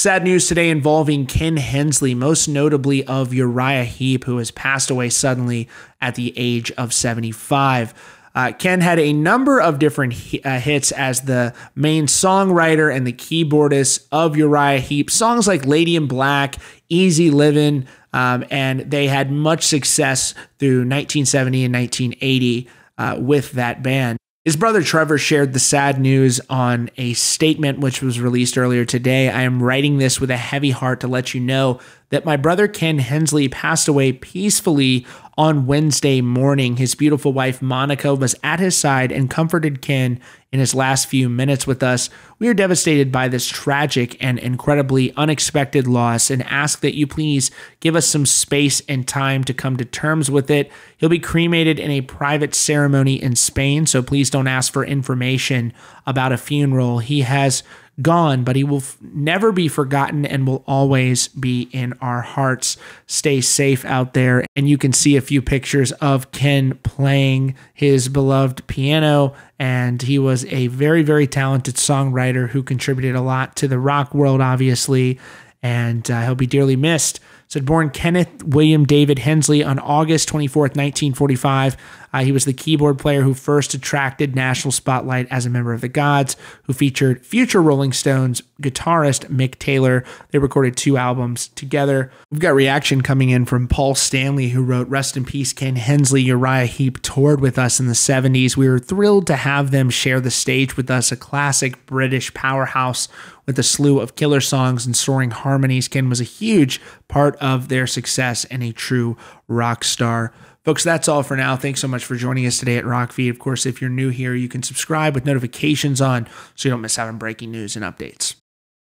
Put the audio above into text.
Sad news today involving Ken Hensley, most notably of Uriah Heep, who has passed away suddenly at the age of 75. Uh, Ken had a number of different uh, hits as the main songwriter and the keyboardist of Uriah Heep. Songs like Lady in Black, Easy Living, um, and they had much success through 1970 and 1980 uh, with that band. His brother Trevor shared the sad news on a statement which was released earlier today. I am writing this with a heavy heart to let you know that my brother Ken Hensley passed away peacefully on Wednesday morning. His beautiful wife Monica was at his side and comforted Ken in his last few minutes with us. We are devastated by this tragic and incredibly unexpected loss and ask that you please give us some space and time to come to terms with it. He'll be cremated in a private ceremony in Spain, so please don't ask for information about a funeral. He has gone, but he will f- never be forgotten and will always be in our hearts. Stay safe out there. And you can see a few pictures of Ken playing his beloved piano. And he was a very, very talented songwriter who contributed a lot to the rock world, obviously. And uh, he'll be dearly missed said born Kenneth William David Hensley on August 24th, 1945. Uh, he was the keyboard player who first attracted national spotlight as a member of the Gods, who featured future Rolling Stones guitarist Mick Taylor. They recorded two albums together. We've got reaction coming in from Paul Stanley, who wrote Rest in Peace, Ken Hensley. Uriah Heep toured with us in the 70s. We were thrilled to have them share the stage with us, a classic British powerhouse with a slew of killer songs and soaring harmonies. Ken was a huge part of their success and a true rock star. Folks, that's all for now. Thanks so much for joining us today at Rockfeed. Of course, if you're new here, you can subscribe with notifications on so you don't miss out on breaking news and updates.